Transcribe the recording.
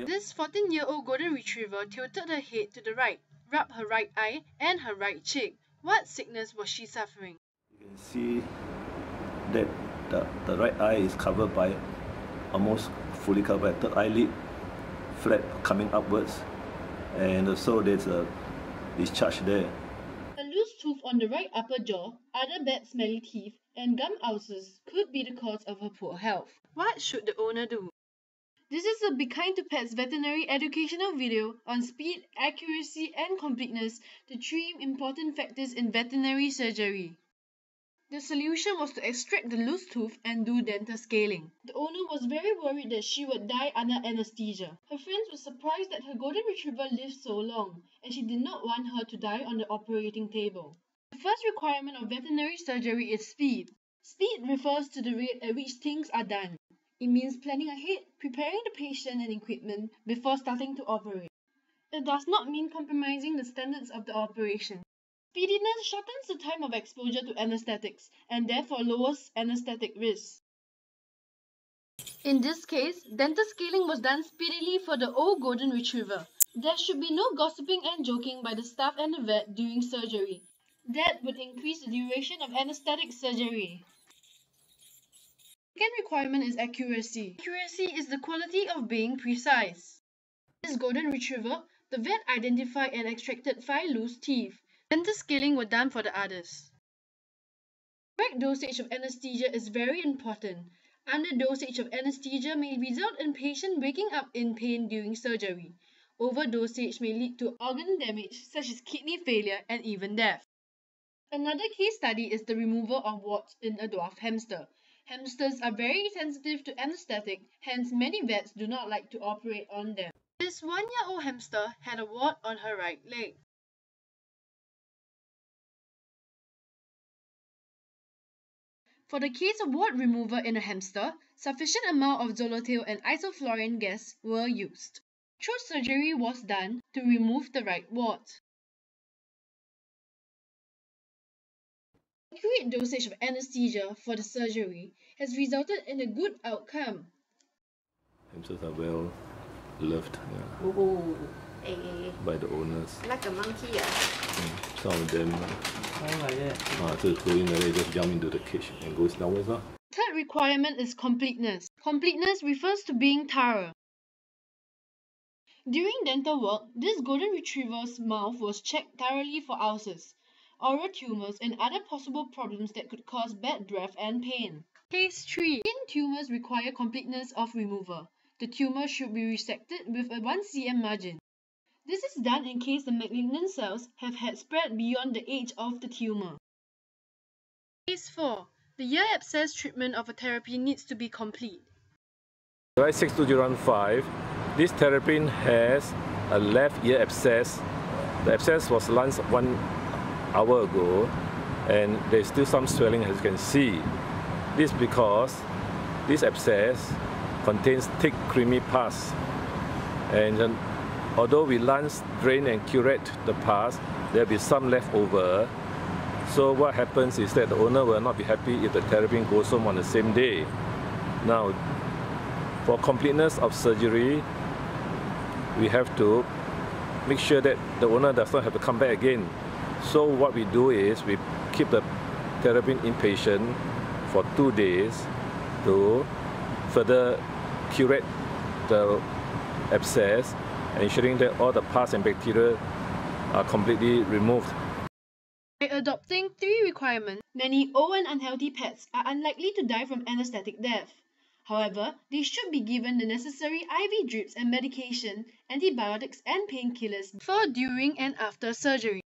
This 14-year-old golden retriever tilted her head to the right, rubbed her right eye and her right cheek. What sickness was she suffering? You can see that the, the right eye is covered by almost fully covered third eyelid flap coming upwards and also there's a discharge there. A loose tooth on the right upper jaw, other bad smelly teeth, and gum ulcers could be the cause of her poor health. What should the owner do? This is a Be Kind to Pets veterinary educational video on speed, accuracy, and completeness, the three important factors in veterinary surgery. The solution was to extract the loose tooth and do dental scaling. The owner was very worried that she would die under anesthesia. Her friends were surprised that her golden retriever lived so long, and she did not want her to die on the operating table. The first requirement of veterinary surgery is speed. Speed refers to the rate at which things are done. It means planning ahead, preparing the patient and equipment before starting to operate. It does not mean compromising the standards of the operation. Speediness shortens the time of exposure to anesthetics and therefore lowers anesthetic risk. In this case, dental scaling was done speedily for the old golden retriever. There should be no gossiping and joking by the staff and the vet during surgery. That would increase the duration of anesthetic surgery. Second requirement is accuracy. Accuracy is the quality of being precise. This golden retriever, the vet identified and extracted five loose teeth. Dental scaling were done for the others. Correct dosage of anesthesia is very important. Underdosage of anesthesia may result in patient waking up in pain during surgery. Overdosage may lead to organ damage such as kidney failure and even death. Another case study is the removal of warts in a dwarf hamster. Hamsters are very sensitive to anesthetic, hence many vets do not like to operate on them. This one-year-old hamster had a wart on her right leg. For the case of wart removal in a hamster, sufficient amount of Zoletil and isoflurane gas were used. Throat surgery was done to remove the right wart. Accurate dosage of anesthesia for the surgery has resulted in a good outcome. Hamsters are well loved yeah, Oh, eh, by the owners. like a monkey ah. Mm, Some of them How like that? uh, to going they just jump into the cage and goes downwards. Uh. Third requirement is completeness. Completeness refers to being thorough. During dental work, this golden retriever's mouth was checked thoroughly for ulcers, oral tumors, and other possible problems that could cause bad breath and pain. Case 3. Skin tumors require completeness of removal. The tumor should be resected with a 1 cm margin. This is done in case the malignant cells have had spread beyond the edge of the tumor. Case 4. The ear abscess treatment of a terrapin needs to be complete. Right 62015, this terrapin has a left ear abscess. The abscess was lanced one hour ago and there's still some swelling as you can see. This because this abscess contains thick creamy pus and although we lanced, drain and curate the pus, there'll be some left over. So what happens is that the owner will not be happy if the terrapin goes home on the same day. Now, for completeness of surgery, we have to make sure that the owner does not have to come back again. So what we do is we keep the terrapin inpatient for two days to further curate the abscess, and ensuring that all the pus and bacteria are completely removed. By adopting three requirements, many old and unhealthy pets are unlikely to die from anesthetic death. However, they should be given the necessary IV drips and medication, antibiotics and painkillers before, during, and after surgery.